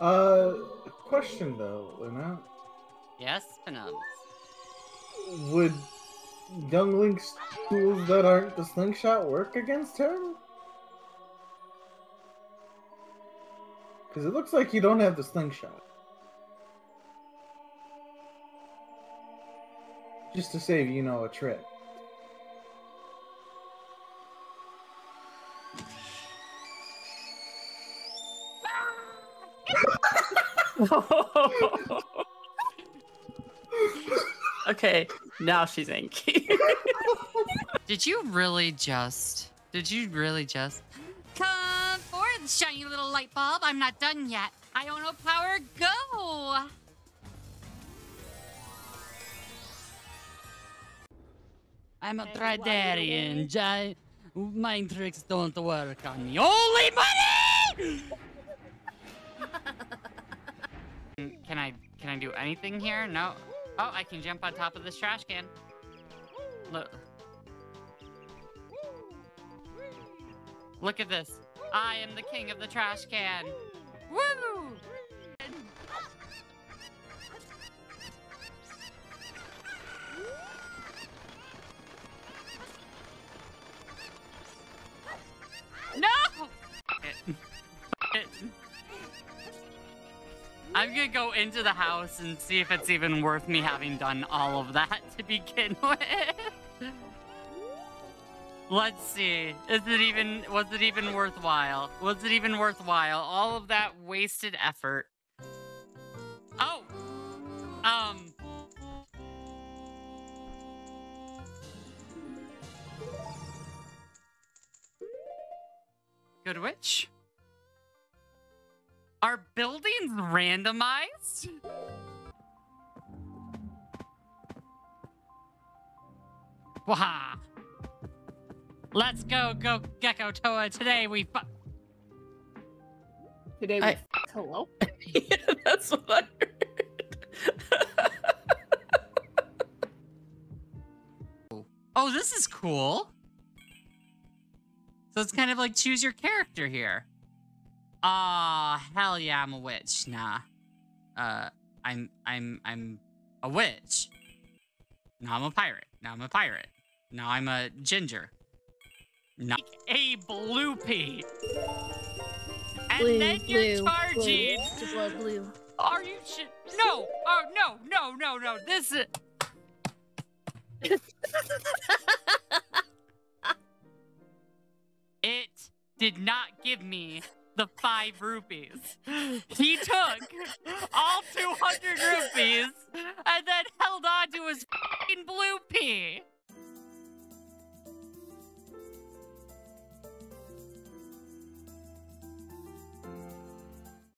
Uh, question though, Luna. Yes, Penumbs. Would Young Link's tools that aren't the slingshot work against him? Because it looks like you don't have the slingshot. Just to save you know a trick. okay, now she's angry. Did you really just? Did you really just? Come forth, shiny little light bulb. I'm not done yet. I don't know power. Go. I'm a Toydarian. Gi- mind tricks don't work on me. Only money. Can I can I do anything here? No. Oh, I can jump on top of this trash can. Look. Look at this. I am the king of the trash can. Woo! No! I'm gonna go into the house and see if it's even worth me having done all of that to begin with. Let's see. Is it even was it even worthwhile? Was it even worthwhile? All of that wasted effort. Oh. Um Good witch? Are buildings randomized? Waha! Let's go, go, Gecko Toa. Today we fu- Today we I- hello. yeah, that's what I heard. Oh, this is cool. So it's kind of like choose your character here. Ah, hell yeah, I'm a witch. Nah. Uh, I'm, I'm, I'm a witch. Now I'm a pirate. Now I'm a pirate. Now I'm a ginger. Now a blue pea. And Blue, then you're blue, charging. blue. Blue. Are you sh- No! Oh, no, no, no, no. This is. it did not give me the five rupees. He took all 200 rupees and then held on to his blue pea.